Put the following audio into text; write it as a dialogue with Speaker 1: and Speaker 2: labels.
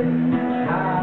Speaker 1: Hallelujah.